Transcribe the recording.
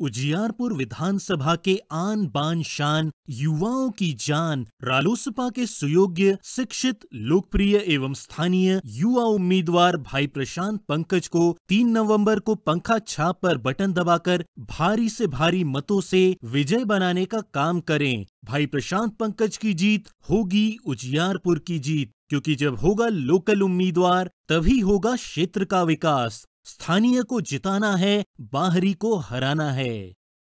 उजियारपुर विधानसभा के आन बान शान युवाओं की जान, रालोसपा के सुयोग्य, शिक्षित, लोकप्रिय एवं स्थानीय युवा उम्मीदवार भाई प्रशांत पंकज को 3 नवंबर को पंखा छाप पर बटन दबाकर भारी से भारी मतों से विजय बनाने का काम करें। भाई प्रशांत पंकज की जीत होगी उजियारपुर की जीत, क्योंकि जब होगा लोकल उम्मीदवार, तभी होगा क्षेत्र का विकास। स्थानीय को जिताना है बाहरी को हराना है।